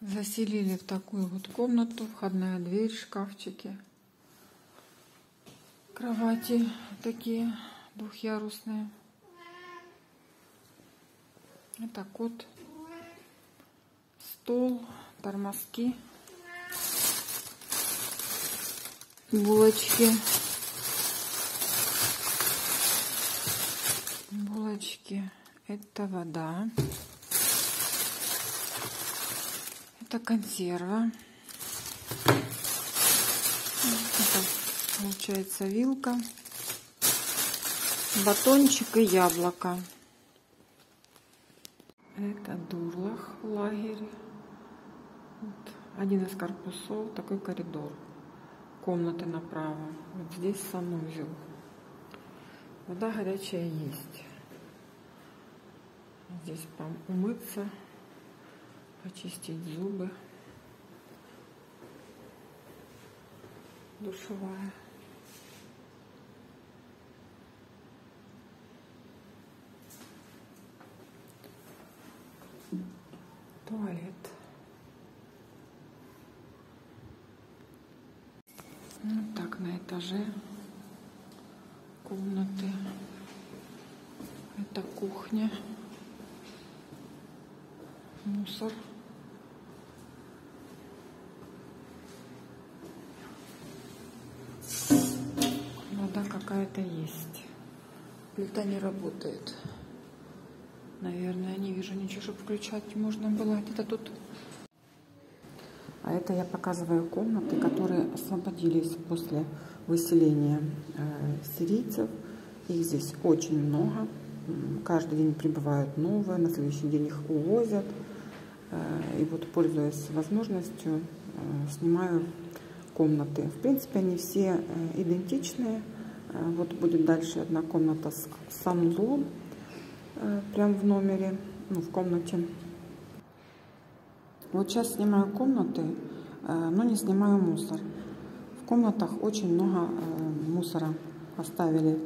Заселили в такую вот комнату, входная дверь, шкафчики, кровати такие двухъярусные. Это кот, стол, тормозки, булочки, булочки. Это вода. Это консерва. Это получается вилка, батончик и яблоко. Это дурлах лагерь. Вот один из корпусов, такой коридор. Комнаты направо. Вот здесь санузел. Вода горячая есть. Здесь умыться почистить зубы. Душевая. Туалет. Вот так на этаже комнаты. Это кухня. Мусор. Какая-то есть. Плита не работает. Наверное, не вижу ничего, чтобы включать можно было. Где-то тут. А это я показываю комнаты, которые освободились после выселения э, сирийцев. Их здесь очень много. Каждый день прибывают новые, на следующий день их увозят. Э, и вот, пользуясь возможностью, э, снимаю комнаты. В принципе, они все э, идентичные. Э, вот будет дальше одна комната с санузлом, э, прям в номере, ну, в комнате. Вот сейчас снимаю комнаты, э, но не снимаю мусор. В комнатах очень много мусора оставили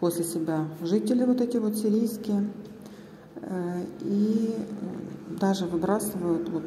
после себя жители вот эти вот сирийские. И даже выбрасывают, вот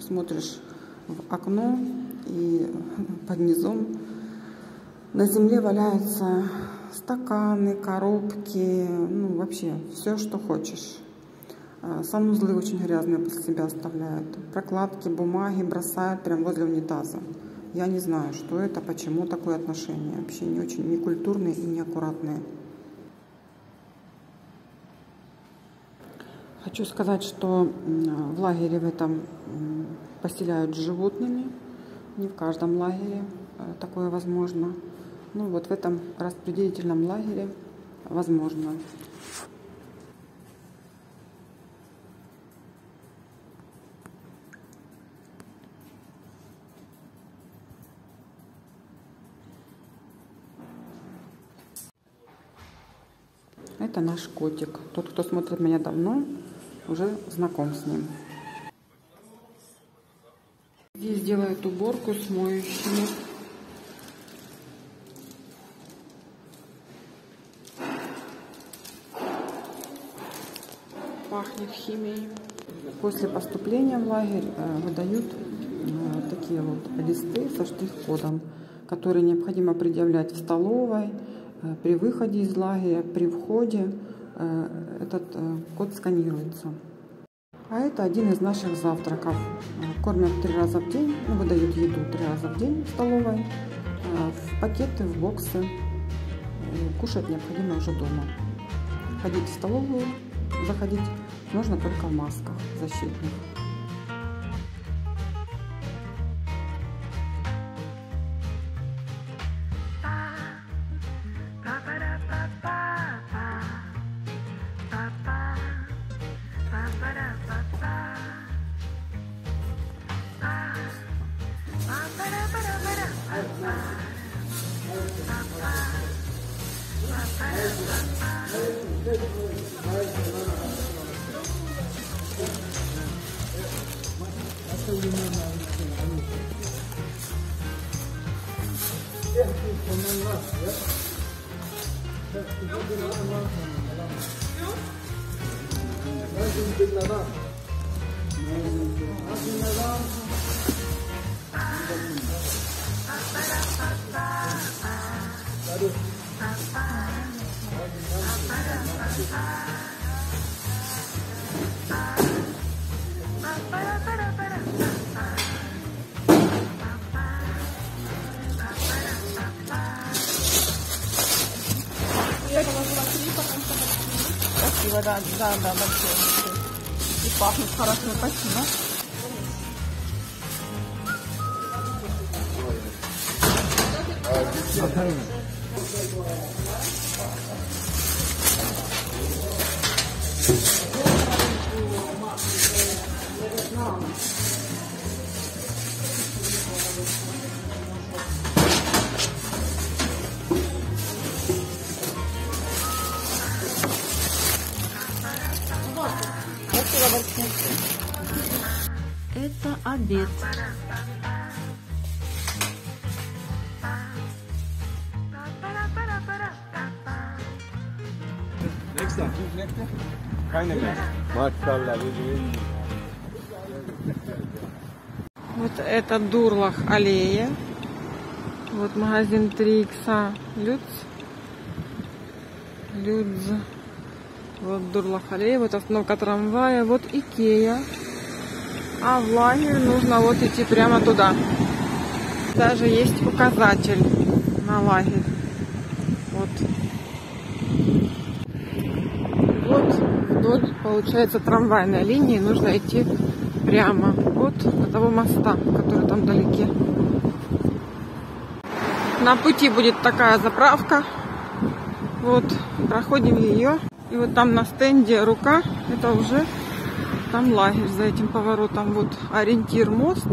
смотришь в окно и под низом на земле валяются стаканы, коробки, ну вообще все, что хочешь. А, санузлы очень грязные после себя оставляют. Прокладки, бумаги бросают прямо возле унитаза. Я не знаю, что это, почему такое отношение. Вообще не очень некультурные и неаккуратные. Хочу сказать, что в лагере в этом поселяют животными. Не в каждом лагере э, такое возможно. Ну вот в этом распределительном лагере возможно. Это наш котик. Тот, кто смотрит меня давно, уже знаком с ним. Здесь делают уборку с моющими пахнет химией. После поступления в лагерь э, выдают э, такие вот листы со штрих-кодом, которые необходимо предъявлять в столовой, э, при выходе из лагеря, при входе. Этот код сканируется. А это один из наших завтраков. Кормят три раза в день, ну, выдают еду три раза в день в столовой, в пакеты, в боксы. Кушать необходимо уже дома. Ходить в столовую, заходить можно только в масках защитных. 나 지금 끝나가 나 지금 끝나가 이거랑 이거랑 남았지. 이 밥을 팔아서 깎이나? 아, обед. Nächster. Keine mehr. Maşallah. Вот это Дурлах аллея. Вот магазин 3 икса Люц. Людз. Вот Дурлах аллея. Вот остановка трамвая. Вот Икея. А в лагерь нужно вот идти прямо туда. Даже есть указатель на лагерь. Вот. Вот вдоль, получается, трамвайной линии нужно идти прямо от того моста, который там вдалеке. На пути будет такая заправка. Вот, проходим ее. И вот там на стенде рука, это уже там лагерь за этим поворотом. Вот ориентир мост.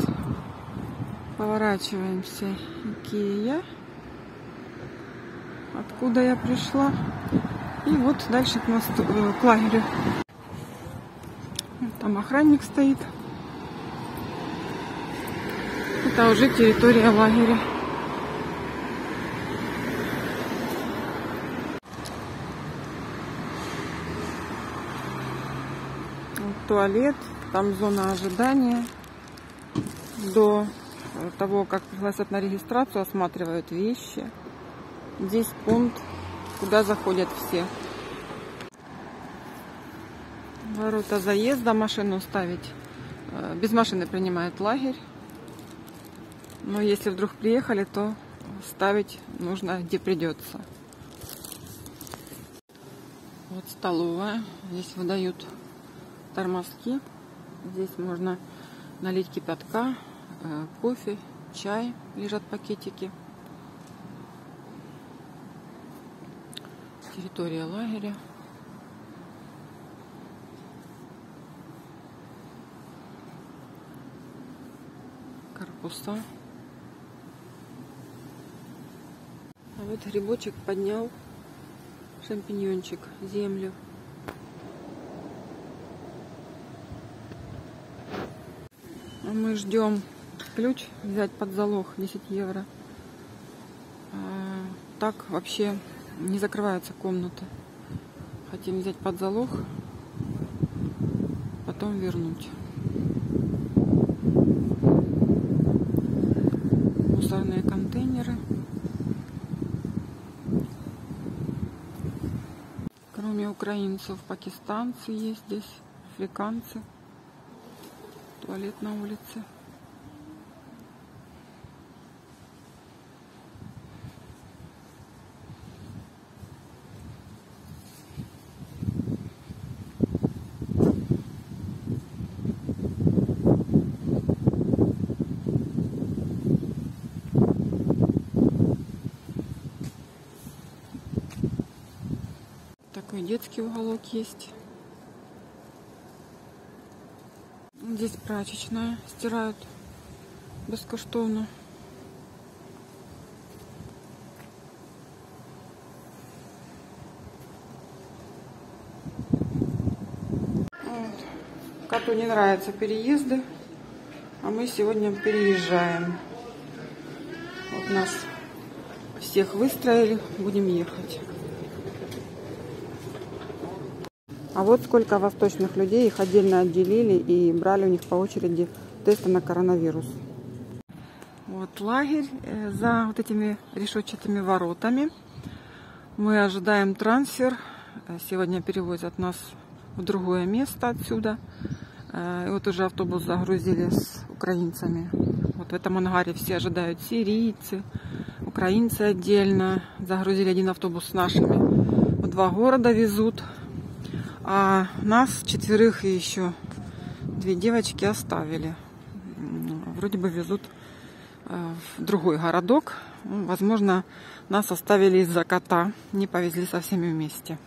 Поворачиваемся. Икея. Откуда я пришла. И вот дальше к мосту, э, к лагерю. Там охранник стоит. Это уже территория лагеря. Туалет, там зона ожидания. До того, как пригласят на регистрацию, осматривают вещи. Здесь пункт, куда заходят все. Ворота заезда, машину ставить. э, Без машины принимает лагерь. Но если вдруг приехали, то ставить нужно где придется. Вот столовая. Здесь выдают тормозки. Здесь можно налить кипятка, э, кофе, чай. Лежат пакетики. Территория лагеря. Корпуса. А вот грибочек поднял шампиньончик, землю. Мы ждем ключ взять под залог 10 евро. А, так вообще не закрывается комната. Хотим взять под залог, потом вернуть. Мусорные контейнеры. Кроме украинцев, пакистанцы есть здесь, африканцы. Туалет на улице. Такой детский уголок есть. Здесь прачечная. Стирают бескоштовно. Вот. Коту не нравятся переезды, а мы сегодня переезжаем. Вот нас всех выстроили, будем ехать. А вот сколько восточных людей, их отдельно отделили и брали у них по очереди тесты на коронавирус. Вот лагерь э, за вот этими решетчатыми воротами. Мы ожидаем трансфер. Э, Сегодня перевозят нас в другое место отсюда. Э, И вот уже автобус загрузили с украинцами. Вот в этом ангаре все ожидают сирийцы, украинцы отдельно. Загрузили один автобус с нашими. В два города везут. А нас четверых и еще две девочки оставили. Вроде бы везут э, в другой городок. Возможно, нас оставили из-за кота, не повезли со всеми вместе.